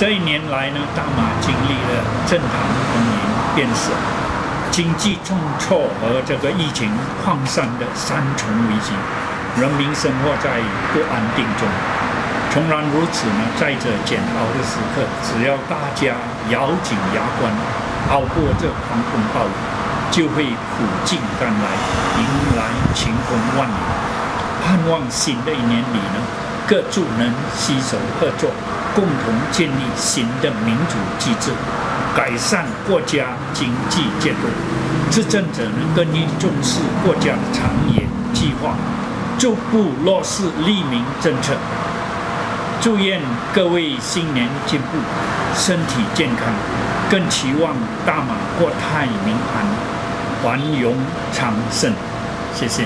这一年来呢，大马经历了政坛风云变色、经济重挫和这个疫情扩散的三重危机，人民生活在不安定中。纵然如此呢，在这煎熬的时刻，只要大家咬紧牙关，熬过这狂风暴雨，就会苦尽甘来，迎来晴空万里。盼望新的一年里呢，各族能携手合作，共同建立新的民主机制，改善国家经济结构。执政者呢，更应重视国家的长远计划，逐步落实利民政策。祝愿各位新年进步，身体健康，更期望大马国泰民安，繁荣昌盛。谢谢。